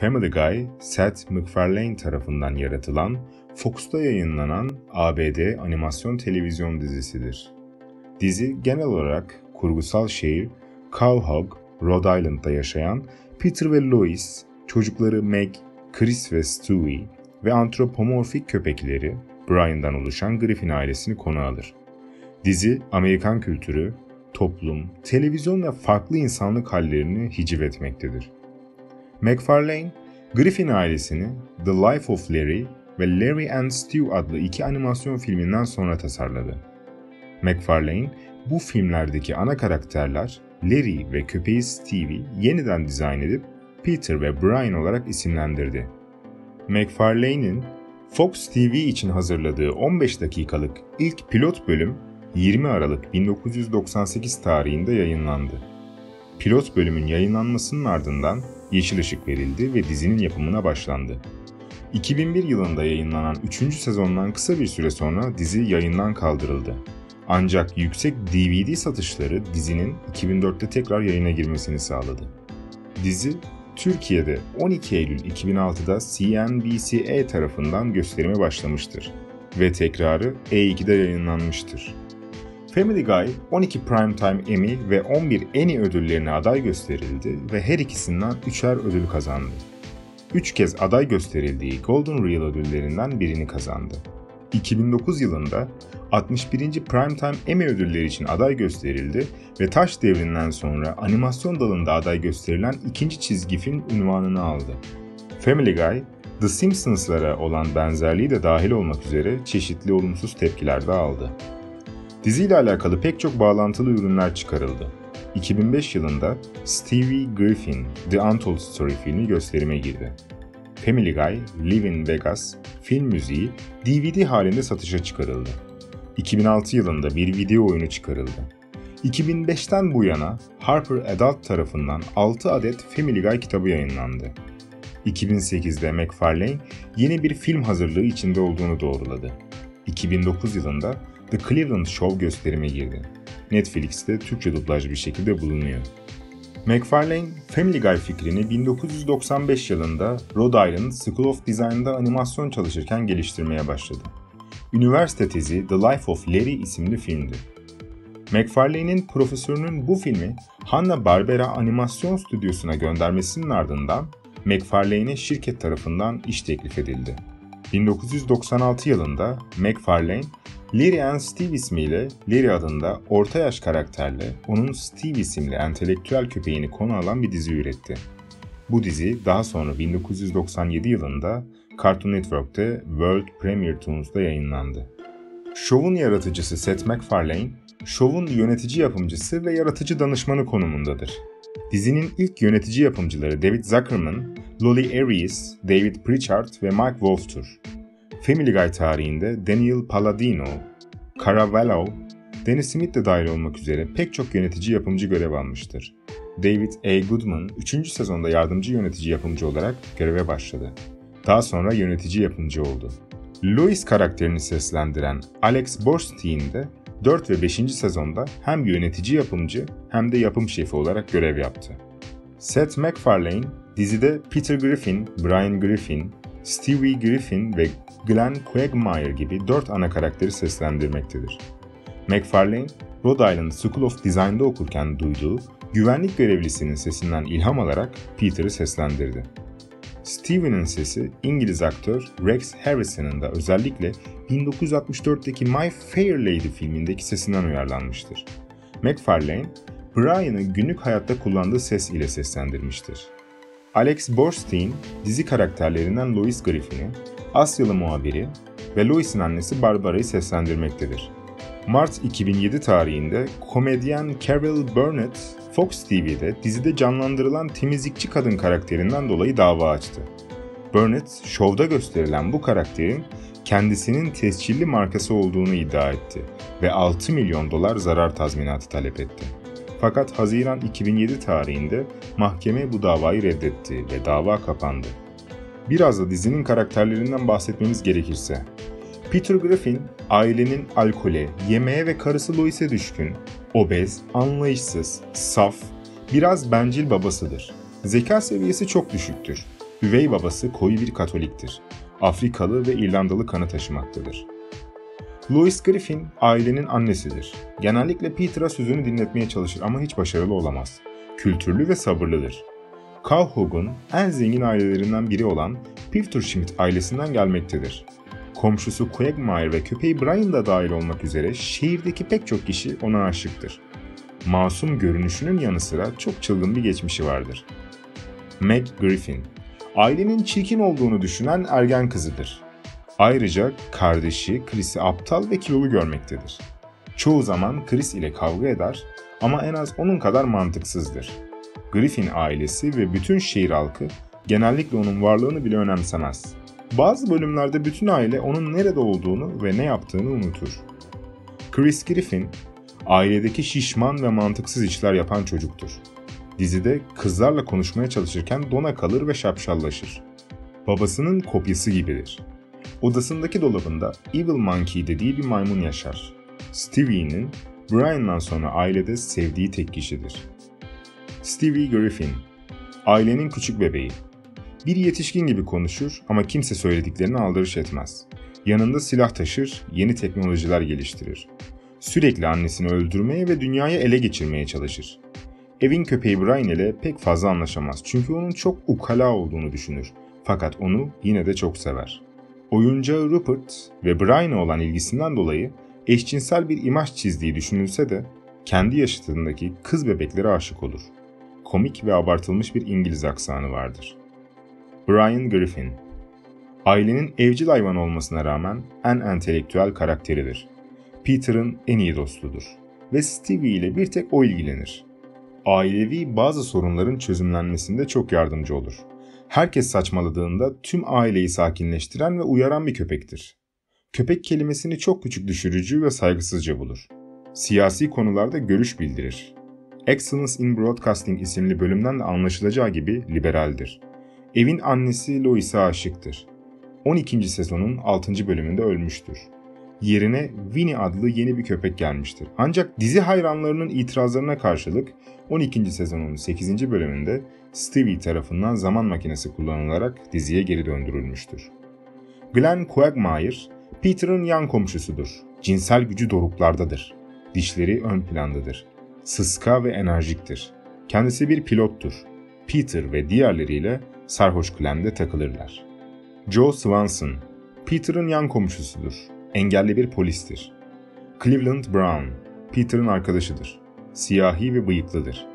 Family Guy, Seth MacFarlane tarafından yaratılan, Fox'ta yayınlanan ABD animasyon televizyon dizisidir. Dizi genel olarak kurgusal şehir Cowhog, Rhode Island'da yaşayan Peter ve Lois, çocukları Meg, Chris ve Stewie ve antropomorfik köpekleri Brian'dan oluşan Griffin ailesini konu alır. Dizi, Amerikan kültürü, toplum, televizyon ve farklı insanlık hallerini hiciv etmektedir. McFarlane, Griffin ailesini The Life of Larry ve Larry and Stu adlı iki animasyon filminden sonra tasarladı. McFarlane, bu filmlerdeki ana karakterler Larry ve köpeği Stevie yeniden dizayn edip Peter ve Brian olarak isimlendirdi. McFarlane'in Fox TV için hazırladığı 15 dakikalık ilk pilot bölüm 20 Aralık 1998 tarihinde yayınlandı. Pilot bölümün yayınlanmasının ardından yeşil ışık verildi ve dizinin yapımına başlandı. 2001 yılında yayınlanan 3. sezondan kısa bir süre sonra dizi yayından kaldırıldı. Ancak yüksek DVD satışları dizinin 2004'te tekrar yayına girmesini sağladı. Dizi Türkiye'de 12 Eylül 2006'da CNBC tarafından gösterime başlamıştır ve tekrarı E2'de yayınlanmıştır. Family Guy 12 Primetime Emmy ve 11 Annie ödüllerine aday gösterildi ve her ikisinden 3'er ödül kazandı. 3 kez aday gösterildiği Golden Reel ödüllerinden birini kazandı. 2009 yılında 61. Primetime Emmy ödülleri için aday gösterildi ve Taş Devri'nden sonra animasyon dalında aday gösterilen ikinci çizgi film unvanını aldı. Family Guy, The Simpsons'lara olan benzerliği de dahil olmak üzere çeşitli olumsuz tepkiler de aldı. Diziyle alakalı pek çok bağlantılı ürünler çıkarıldı. 2005 yılında Stevie Griffin The Untold Story filmi gösterime girdi. Family Guy, Live in Vegas, film müziği DVD halinde satışa çıkarıldı. 2006 yılında bir video oyunu çıkarıldı. 2005'ten bu yana Harper Adult tarafından 6 adet Family Guy kitabı yayınlandı. 2008'de McFarlane yeni bir film hazırlığı içinde olduğunu doğruladı. 2009 yılında The Cleveland Show gösterime girdi. Netflix'te Türkçe dublaj bir şekilde bulunuyor. McFarlane, Family Guy fikrini 1995 yılında Rhode Island School of Design'da animasyon çalışırken geliştirmeye başladı. Üniversite tezi The Life of Larry isimli filmdi. McFarlane'in profesörünün bu filmi Hanna-Barbera Animasyon Stüdyosu'na göndermesinin ardından McFarlane'e şirket tarafından iş teklif edildi. 1996 yılında McFarlane, Larry and Steve ismiyle Larry adında orta yaş karakterle onun Steve isimli entelektüel köpeğini konu alan bir dizi üretti. Bu dizi daha sonra 1997 yılında Cartoon Network'te World Premiere Toons'da yayınlandı. Şovun yaratıcısı Seth MacFarlane, şovun yönetici yapımcısı ve yaratıcı danışmanı konumundadır. Dizinin ilk yönetici yapımcıları David Zuckerman, Lolly Aries, David Pritchard ve Mike Wolf'tur. Family Guy tarihinde Daniel Palladino, Caravello, Dennis Smith de dahil olmak üzere pek çok yönetici yapımcı görev almıştır. David A. Goodman 3. sezonda yardımcı yönetici yapımcı olarak göreve başladı. Daha sonra yönetici yapımcı oldu. Louis karakterini seslendiren Alex Borstein de 4 ve 5. sezonda hem yönetici yapımcı hem de yapım şefi olarak görev yaptı. Seth MacFarlane dizide Peter Griffin, Brian Griffin, Stewie Griffin ve Glenn Quagmire gibi 4 ana karakteri seslendirmektedir. MacFarlane, Rhode Island School of Design'da okurken duyduğu güvenlik görevlisinin sesinden ilham alarak Peter'ı seslendirdi. Stevie'nin sesi İngiliz aktör Rex Harrison'ın da özellikle 1964'teki My Fair Lady filmindeki sesinden uyarlanmıştır. MacFarlane, Brian'ı günlük hayatta kullandığı ses ile seslendirmiştir. Alex Borstein, dizi karakterlerinden Lois Griffin'i, Asyalı muhabiri ve Lois'in annesi Barbara'yı seslendirmektedir. Mart 2007 tarihinde komedyen Carol Burnett, Fox TV'de dizide canlandırılan temizlikçi kadın karakterinden dolayı dava açtı. Burnett, şovda gösterilen bu karakterin kendisinin tescilli markası olduğunu iddia etti ve 6 milyon dolar zarar tazminatı talep etti. Fakat Haziran 2007 tarihinde mahkeme bu davayı reddetti ve dava kapandı. Biraz da dizinin karakterlerinden bahsetmemiz gerekirse, Peter Griffin, ailenin alkole, yemeğe ve karısı Lois'e düşkün, obez, anlayışsız, saf, biraz bencil babasıdır. Zeka seviyesi çok düşüktür. Üvey babası koyu bir Katoliktir. Afrikalı ve İrlandalı kanı taşımaktadır. Louis Griffin ailenin annesidir. Genellikle Peter'a sözünü dinletmeye çalışır ama hiç başarılı olamaz. Kültürlü ve sabırlıdır. Calhoun en zengin ailelerinden biri olan Schmidt ailesinden gelmektedir. Komşusu Quagmire ve köpeği Brian da dahil olmak üzere şehirdeki pek çok kişi ona aşıktır. Masum görünüşünün yanı sıra çok çılgın bir geçmişi vardır. Meg Griffin, ailenin çirkin olduğunu düşünen ergen kızıdır. Ayrıca kardeşi Chris'i aptal ve kilolu görmektedir. Çoğu zaman Chris ile kavga eder ama en az onun kadar mantıksızdır. Griffin ailesi ve bütün şehir halkı genellikle onun varlığını bile önemsemez. Bazı bölümlerde bütün aile onun nerede olduğunu ve ne yaptığını unutur. Chris Griffin, ailedeki şişman ve mantıksız işler yapan çocuktur. Dizide kızlarla konuşmaya çalışırken dona kalır ve şapşallaşır. Babasının kopyası gibidir. Odasındaki dolabında Evil Monkey dediği bir maymun yaşar. Stevie'nin Brian'dan sonra ailede sevdiği tek kişidir. Stevie Griffin, ailenin küçük bebeği. Bir yetişkin gibi konuşur ama kimse söylediklerini aldırış etmez. Yanında silah taşır, yeni teknolojiler geliştirir. Sürekli annesini öldürmeye ve dünyayı ele geçirmeye çalışır. Evin köpeği Brian ile pek fazla anlaşamaz çünkü onun çok ukala olduğunu düşünür. Fakat onu yine de çok sever. Oyuncağı Rupert ve Brian'a olan ilgisinden dolayı eşcinsel bir imaj çizdiği düşünülse de kendi yaşıtındaki kız bebeklere aşık olur. Komik ve abartılmış bir İngiliz aksanı vardır. Brian Griffin Ailenin evcil hayvan olmasına rağmen en entelektüel karakteridir. Peter'ın en iyi dostudur ve Stevie ile bir tek o ilgilenir. Ailevi bazı sorunların çözümlenmesinde çok yardımcı olur. Herkes saçmaladığında tüm aileyi sakinleştiren ve uyaran bir köpektir. Köpek kelimesini çok küçük düşürücü ve saygısızca bulur. Siyasi konularda görüş bildirir. Excellence in Broadcasting isimli bölümden de anlaşılacağı gibi liberaldir. Evin annesi Lois'e aşıktır. 12. sezonun 6. bölümünde ölmüştür. Yerine Winnie adlı yeni bir köpek gelmiştir. Ancak dizi hayranlarının itirazlarına karşılık 12. sezonun 8. bölümünde Stevie tarafından zaman makinesi kullanılarak diziye geri döndürülmüştür. Glenn Quagmire, Peter'ın yan komşusudur. Cinsel gücü doruklardadır. Dişleri ön plandadır. Sıska ve enerjiktir. Kendisi bir pilottur. Peter ve diğerleriyle sarhoş klemde takılırlar. Joe Swanson, Peter'ın yan komşusudur. Engelli bir polistir. Cleveland Brown, Peter'ın arkadaşıdır. Siyahi ve bıyıklıdır.